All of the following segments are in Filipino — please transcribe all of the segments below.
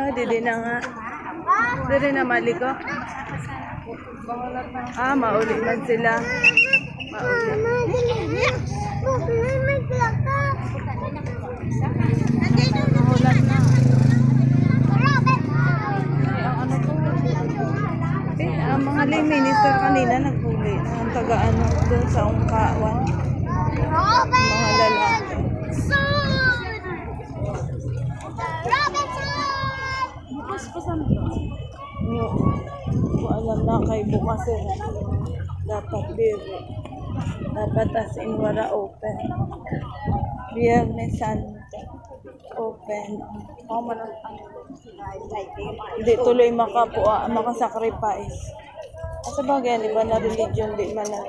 Ah, didi na nga. Didi na mali ko. Ah, mauli man sila. Mauli. Mahulat na. Ay, ang ano to? Eh, ang mga lay minister kanina naghuli. Ang taga doon sa Ungkawan. Mga lalaki. Yo, ko alam na kay bukas eh. Dapat dito. Dapat as in wara open. Biyernes Santo. Open. Ako man ang Hindi tuloy makapu makasacrifice. Asa bagay, di ba na religion di man nag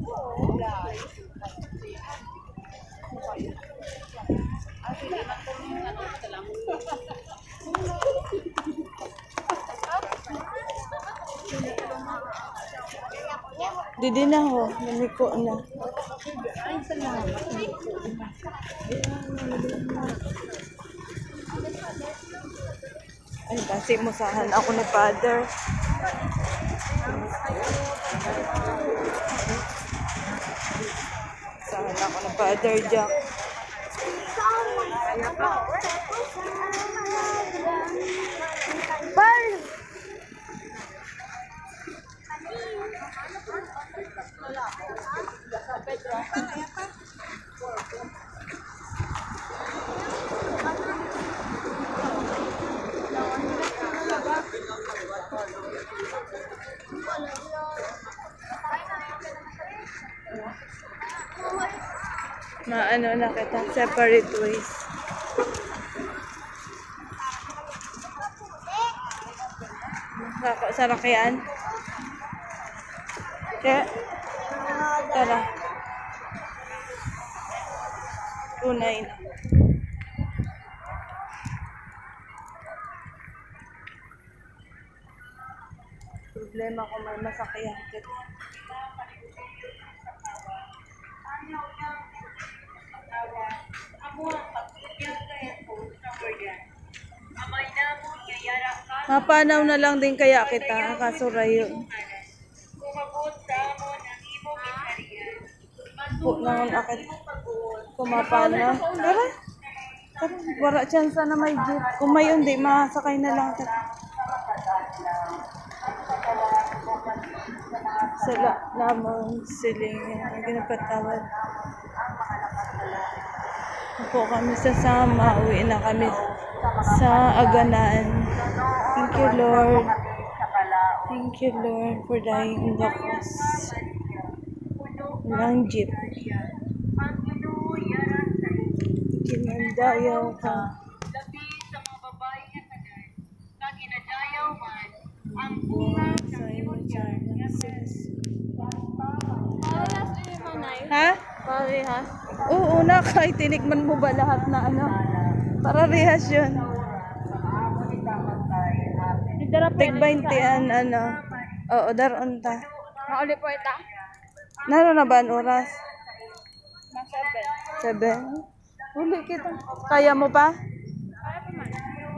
Didi na ho, namiko na. Ay, basi mo ako ni father. Sahan ako ni father Jack. Bal! Maano na kita, separate ways. Ako sa rakyan. Kaya, tara. Tunay na. Problema ko may masakyan kita. Mapanaw na lang din kaya kita, kasura yun. Po na akit. Kumapanaw. Tara. Tara, wala chance na may jeep. Kung may hindi, masakay na lang kita. Sala lamang siling ginapatawad. Po kami sa sama, uwi na kami sa Aganan. Thank you, Lord. Thank you, Lord, for dying on the cross. Walang jeep. Kinandayaw ka. Buwan sa iyong. Ha? Parehas. Oo na, kahit tinikman mo ba lahat na ano? Para rehas yun. Tig 20 an, ano. Oo, daron ta. Mauli po ita. Naroon na ba ang oras? Seven? Huli kita. Kaya mo pa?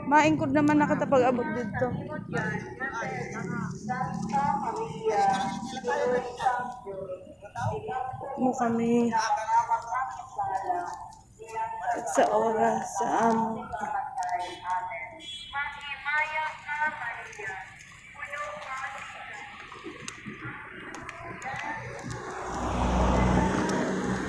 Maingkod naman nakatapag abot dito. mo kami sa oras sa amo.